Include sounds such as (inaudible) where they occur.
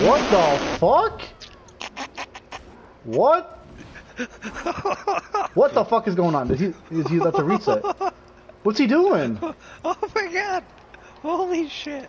What the fuck? What? what the fuck is going on? Is he is he about to reset? What's he doing? (laughs) Oh my god! Holy shit!